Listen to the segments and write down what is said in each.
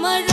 Marul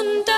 juntos.